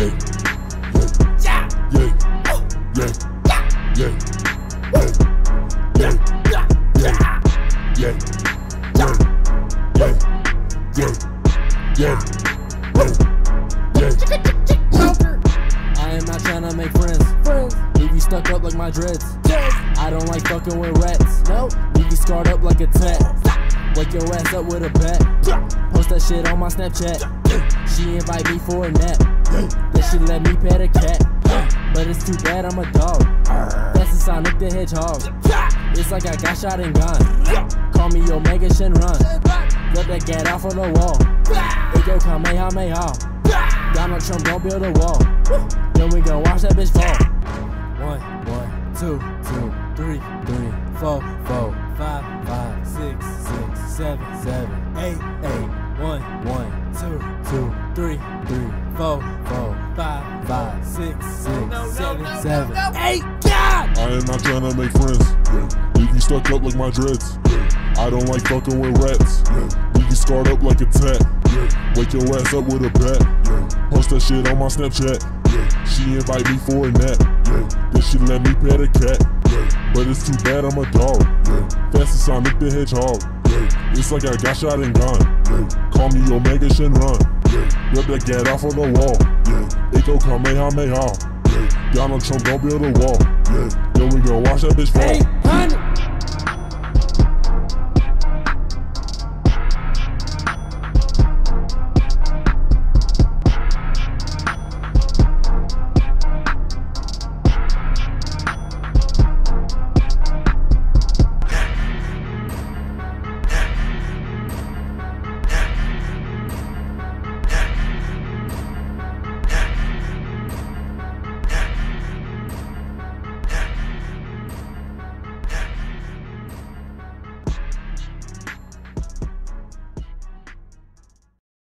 yeah, yeah, yeah, yeah, yeah, yeah, yeah, yeah, yeah, yeah, yeah, yeah. I am not trying to make friends. Friends. Leave you stuck up like my dreads. I don't like fucking with rats. No. Leave you scarred up like a tat. Wake your ass up with a bat. Post that shit on my Snapchat. She invite me for a nap. She let me pet a cat. But it's too bad I'm a dog. That's the Sonic the Hedgehog. It's like I got shot and gone. Call me Omega Shenron. Rub that gat off on the wall. It go Kamehameha. Donald Trump don't build a wall. Then we gon' watch that bitch fall. One, one, two, two, three, three, four, four, five, five, six, six, seven, seven, eight, eight, one, one, two, two, three, three, four, four, five, five, six, six, seven, seven, eight. God! I am not trying to make friends. Leave you stuck up like my dreads. I don't like fucking with rats. Leave you scarred up like a tat. Wake your ass up with a bat. Post that shit on my Snapchat. She invite me for a nap. Then she let me pet a cat. But it's too bad I'm a dog. Fast as Sonic the Hedgehog. It's like I got shot and gone. Call me Omega Shenron. Rip that gat off of the wall. It go Kamehameha. Donald Trump don't build a wall. Then we gon' watch that bitch fall. 800